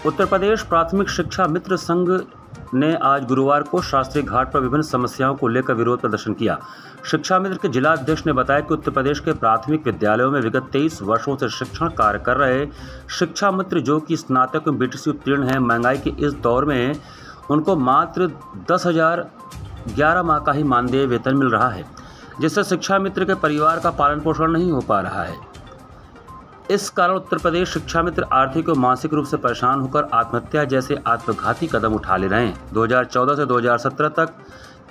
उत्तर प्रदेश प्राथमिक शिक्षा मित्र संघ ने आज गुरुवार को शास्त्री घाट पर विभिन्न समस्याओं को लेकर विरोध प्रदर्शन किया। शिक्षा मित्र के जिला अध्यक्ष ने बताया कि उत्तर प्रदेश के प्राथमिक विद्यालयों में विगत तेईस वर्षों से शिक्षण कार्य कर रहे शिक्षा मित्र जो कि स्नातक में बीटीसी उत्तीर्ण हैं, महँगाई के इस दौर में उनको मात्र दस हज़ार ग्यारह माह का ही मानदेय वेतन मिल रहा है, जिससे शिक्षा मित्र के परिवार का पालन पोषण नहीं हो पा रहा है। इस कारण उत्तर प्रदेश शिक्षा मित्र आर्थिक और मानसिक रूप से परेशान होकर आत्महत्या जैसे आत्मघाती कदम उठा ले रहे हैं। 2014 से 2017 तक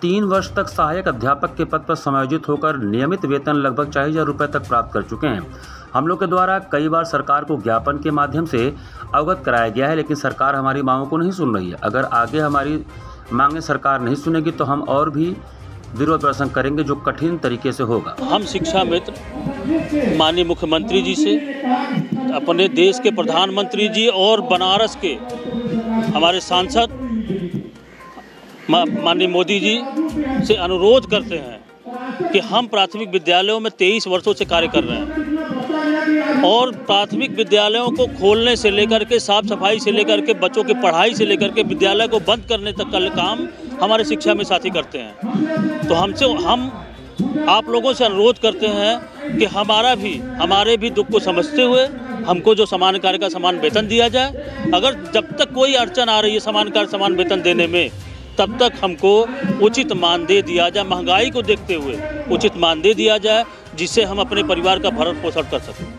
तीन वर्ष तक सहायक अध्यापक के पद पर समायोजित होकर नियमित वेतन लगभग चार हज़ार रुपये तक प्राप्त कर चुके हैं। हम लोग के द्वारा कई बार सरकार को ज्ञापन के माध्यम से अवगत कराया गया है, लेकिन सरकार हमारी मांगों को नहीं सुन रही है। अगर आगे हमारी मांगें सरकार नहीं सुनेगी तो हम और भी विरोध प्रदर्शन करेंगे, जो कठिन तरीके से होगा। हम शिक्षा मित्र, माननीय मुख्यमंत्री जी से, अपने देश के प्रधानमंत्री जी और बनारस के हमारे सांसद माननीय मोदी जी से अनुरोध करते हैं कि हम प्राथमिक विद्यालयों में तेईस वर्षों से कार्य कर रहे हैं और प्राथमिक विद्यालयों को खोलने से लेकर के, साफ़ सफ़ाई से लेकर के, बच्चों की पढ़ाई से लेकर के, विद्यालय को बंद करने तक का काम हमारे शिक्षा में साथी करते हैं। तो हमसे, हम आप लोगों से अनुरोध करते हैं कि हमारा भी, हमारे भी दुख को समझते हुए हमको जो समान कार्य का समान वेतन दिया जाए। अगर जब तक कोई अड़चन आ रही है समान कार्य, समान वेतन देने में, तब तक हमको उचित मानदेय दिया जाए। महँगाई को देखते हुए उचित मानदेय दिया जाए, जिससे हम अपने परिवार का भरण पोषण कर सकें।